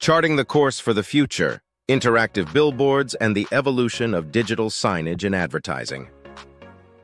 Charting the Course for the Future, Interactive Billboards and the Evolution of Digital Signage and Advertising.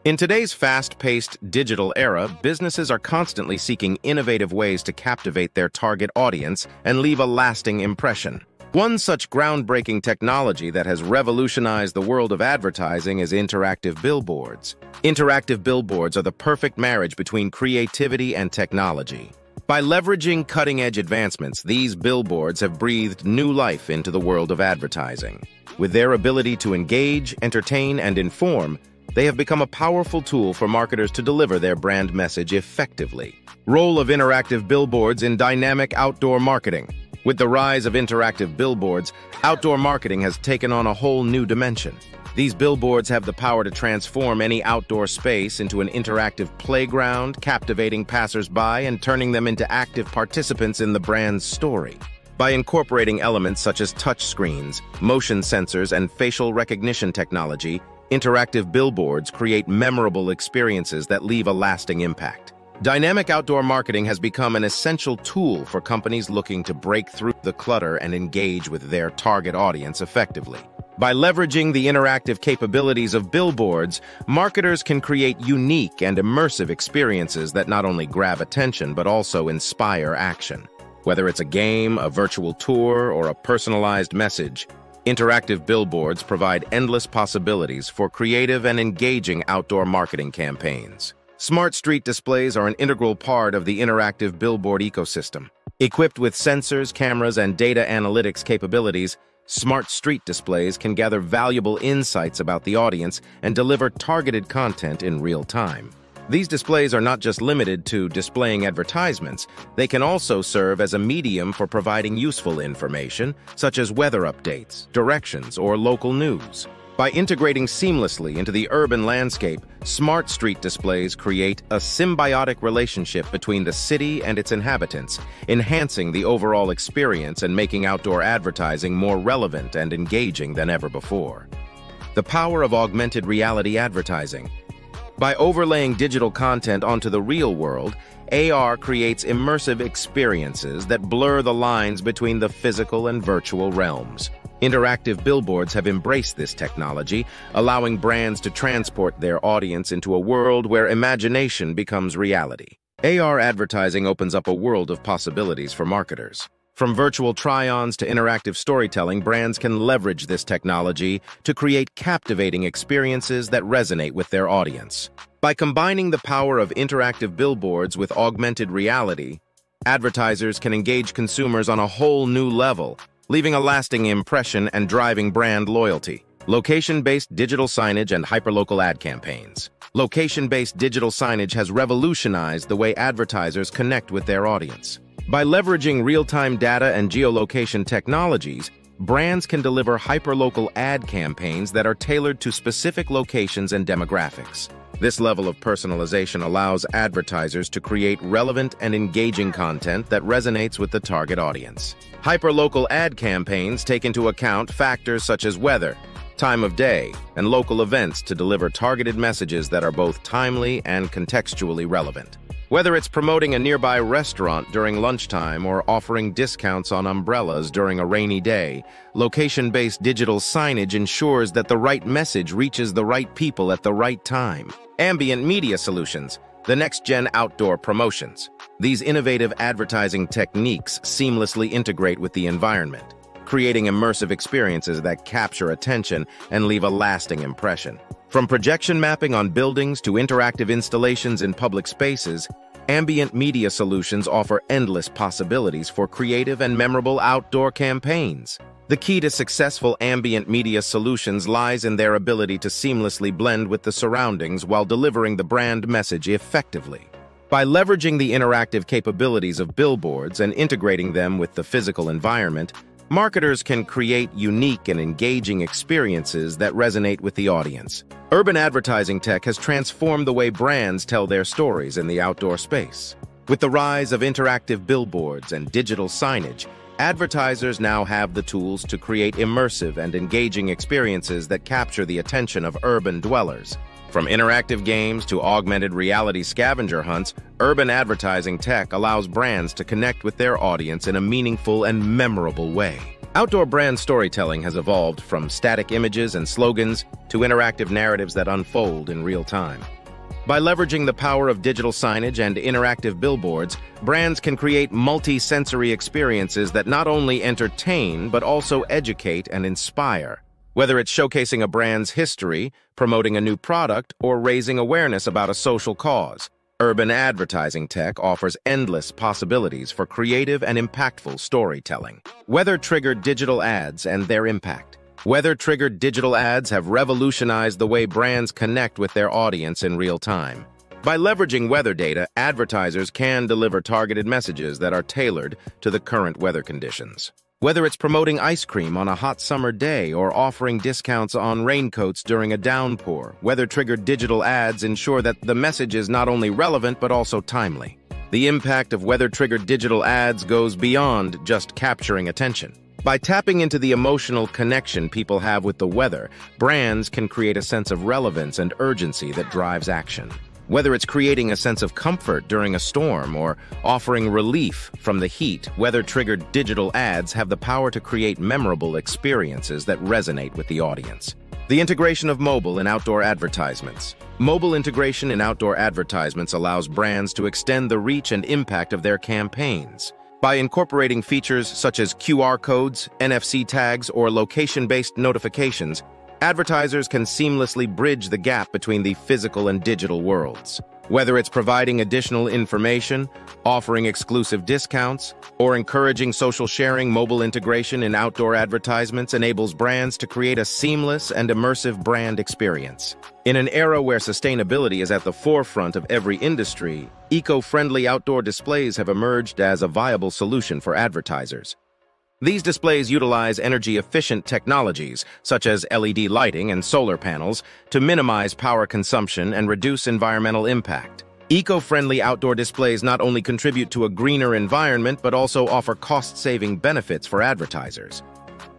In today's fast-paced digital era, businesses are constantly seeking innovative ways to captivate their target audience and leave a lasting impression. One such groundbreaking technology that has revolutionized the world of advertising is interactive billboards. Interactive billboards are the perfect marriage between creativity and technology. By leveraging cutting-edge advancements, these billboards have breathed new life into the world of advertising. With their ability to engage, entertain, and inform, they have become a powerful tool for marketers to deliver their brand message effectively. Role of interactive billboards in dynamic outdoor marketing. With the rise of interactive billboards, outdoor marketing has taken on a whole new dimension. These billboards have the power to transform any outdoor space into an interactive playground, captivating passersby and turning them into active participants in the brand's story. By incorporating elements such as touchscreens, motion sensors, and facial recognition technology, interactive billboards create memorable experiences that leave a lasting impact. Dynamic outdoor marketing has become an essential tool for companies looking to break through the clutter and engage with their target audience effectively. By leveraging the interactive capabilities of billboards, marketers can create unique and immersive experiences that not only grab attention but also inspire action. Whether it's a game, a virtual tour, or a personalized message, interactive billboards provide endless possibilities for creative and engaging outdoor marketing campaigns. Smart street displays are an integral part of the interactive billboard ecosystem. Equipped with sensors, cameras, and data analytics capabilities, Smart street displays can gather valuable insights about the audience and deliver targeted content in real time. These displays are not just limited to displaying advertisements, they can also serve as a medium for providing useful information, such as weather updates, directions, or local news. By integrating seamlessly into the urban landscape, smart street displays create a symbiotic relationship between the city and its inhabitants, enhancing the overall experience and making outdoor advertising more relevant and engaging than ever before. The power of augmented reality advertising. By overlaying digital content onto the real world, AR creates immersive experiences that blur the lines between the physical and virtual realms. Interactive billboards have embraced this technology, allowing brands to transport their audience into a world where imagination becomes reality. AR advertising opens up a world of possibilities for marketers. From virtual try-ons to interactive storytelling, brands can leverage this technology to create captivating experiences that resonate with their audience. By combining the power of interactive billboards with augmented reality, advertisers can engage consumers on a whole new level, leaving a lasting impression and driving brand loyalty. Location-based digital signage and hyperlocal ad campaigns. Location-based digital signage has revolutionized the way advertisers connect with their audience. By leveraging real-time data and geolocation technologies, brands can deliver hyperlocal ad campaigns that are tailored to specific locations and demographics. This level of personalization allows advertisers to create relevant and engaging content that resonates with the target audience. Hyperlocal ad campaigns take into account factors such as weather, time of day, and local events to deliver targeted messages that are both timely and contextually relevant. Whether it's promoting a nearby restaurant during lunchtime or offering discounts on umbrellas during a rainy day, location-based digital signage ensures that the right message reaches the right people at the right time. Ambient Media Solutions, the next-gen outdoor promotions. These innovative advertising techniques seamlessly integrate with the environment, creating immersive experiences that capture attention and leave a lasting impression. From projection mapping on buildings to interactive installations in public spaces, Ambient Media Solutions offer endless possibilities for creative and memorable outdoor campaigns. The key to successful ambient media solutions lies in their ability to seamlessly blend with the surroundings while delivering the brand message effectively. By leveraging the interactive capabilities of billboards and integrating them with the physical environment, marketers can create unique and engaging experiences that resonate with the audience. Urban advertising tech has transformed the way brands tell their stories in the outdoor space. With the rise of interactive billboards and digital signage, advertisers now have the tools to create immersive and engaging experiences that capture the attention of urban dwellers. From interactive games to augmented reality scavenger hunts, urban advertising tech allows brands to connect with their audience in a meaningful and memorable way. Outdoor brand storytelling has evolved from static images and slogans to interactive narratives that unfold in real time. By leveraging the power of digital signage and interactive billboards, brands can create multi-sensory experiences that not only entertain but also educate and inspire. Whether it's showcasing a brand's history, promoting a new product, or raising awareness about a social cause, urban advertising tech offers endless possibilities for creative and impactful storytelling. Weather-triggered digital ads and their impact. Weather-triggered digital ads have revolutionized the way brands connect with their audience in real time. By leveraging weather data, advertisers can deliver targeted messages that are tailored to the current weather conditions. Whether it's promoting ice cream on a hot summer day or offering discounts on raincoats during a downpour, weather-triggered digital ads ensure that the message is not only relevant but also timely. The impact of weather-triggered digital ads goes beyond just capturing attention. By tapping into the emotional connection people have with the weather, brands can create a sense of relevance and urgency that drives action. Whether it's creating a sense of comfort during a storm or offering relief from the heat, weather-triggered digital ads have the power to create memorable experiences that resonate with the audience. The integration of mobile in outdoor advertisements. Mobile integration in outdoor advertisements allows brands to extend the reach and impact of their campaigns. By incorporating features such as QR codes, NFC tags, or location-based notifications, advertisers can seamlessly bridge the gap between the physical and digital worlds. Whether it's providing additional information, offering exclusive discounts, or encouraging social sharing, mobile integration in outdoor advertisements enables brands to create a seamless and immersive brand experience. In an era where sustainability is at the forefront of every industry, eco-friendly outdoor displays have emerged as a viable solution for advertisers. These displays utilize energy-efficient technologies, such as LED lighting and solar panels, to minimize power consumption and reduce environmental impact. Eco-friendly outdoor displays not only contribute to a greener environment, but also offer cost-saving benefits for advertisers.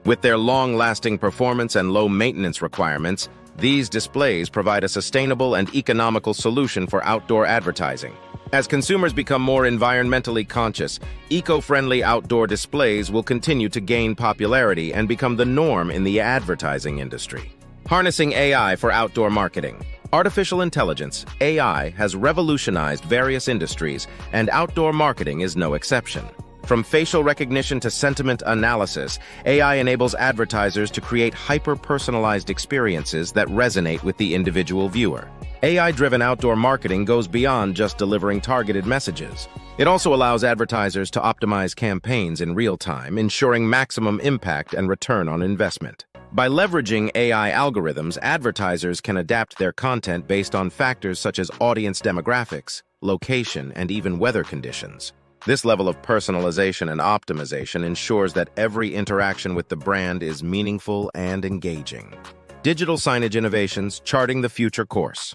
With their long-lasting performance and low maintenance requirements, these displays provide a sustainable and economical solution for outdoor advertising. As consumers become more environmentally conscious, eco-friendly outdoor displays will continue to gain popularity and become the norm in the advertising industry. Harnessing AI for outdoor marketing. Artificial intelligence, AI, has revolutionized various industries, and outdoor marketing is no exception. From facial recognition to sentiment analysis, AI enables advertisers to create hyper-personalized experiences that resonate with the individual viewer. AI-driven outdoor marketing goes beyond just delivering targeted messages. It also allows advertisers to optimize campaigns in real time, ensuring maximum impact and return on investment. By leveraging AI algorithms, advertisers can adapt their content based on factors such as audience demographics, location, and even weather conditions. This level of personalization and optimization ensures that every interaction with the brand is meaningful and engaging. Digital signage innovations charting the future course.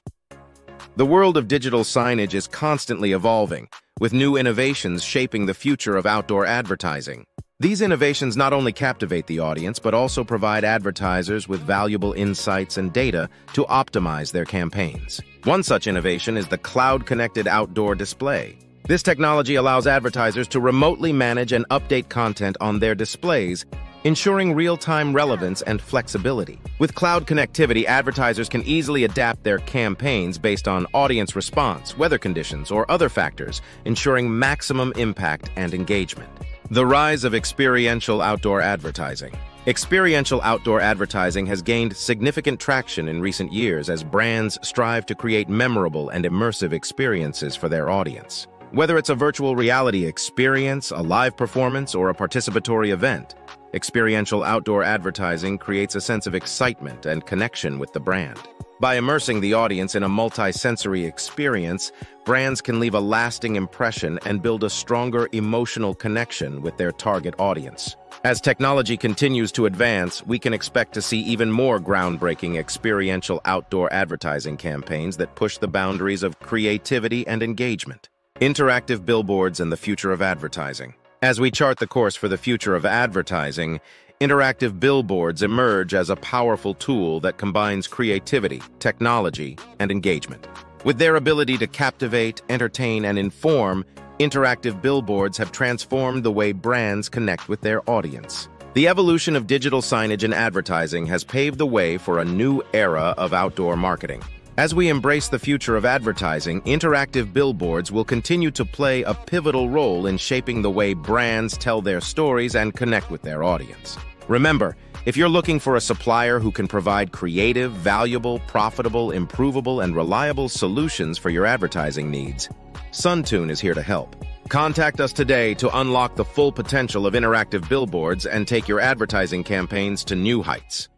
The world of digital signage is constantly evolving, with new innovations shaping the future of outdoor advertising. These innovations not only captivate the audience, but also provide advertisers with valuable insights and data to optimize their campaigns. One such innovation is the cloud-connected outdoor display. This technology allows advertisers to remotely manage and update content on their displays ensuring real-time relevance and flexibility. With cloud connectivity, advertisers can easily adapt their campaigns based on audience response, weather conditions, or other factors, ensuring maximum impact and engagement. The rise of experiential outdoor advertising. Experiential outdoor advertising has gained significant traction in recent years as brands strive to create memorable and immersive experiences for their audience. Whether it's a virtual reality experience, a live performance, or a participatory event, Experiential outdoor advertising creates a sense of excitement and connection with the brand. By immersing the audience in a multi-sensory experience, brands can leave a lasting impression and build a stronger emotional connection with their target audience. As technology continues to advance, we can expect to see even more groundbreaking experiential outdoor advertising campaigns that push the boundaries of creativity and engagement. Interactive billboards and the future of advertising. As we chart the course for the future of advertising, interactive billboards emerge as a powerful tool that combines creativity, technology, and engagement. With their ability to captivate, entertain, and inform, interactive billboards have transformed the way brands connect with their audience. The evolution of digital signage and advertising has paved the way for a new era of outdoor marketing. As we embrace the future of advertising, interactive billboards will continue to play a pivotal role in shaping the way brands tell their stories and connect with their audience. Remember, if you're looking for a supplier who can provide creative, valuable, profitable, improvable, and reliable solutions for your advertising needs, Suntune is here to help. Contact us today to unlock the full potential of interactive billboards and take your advertising campaigns to new heights.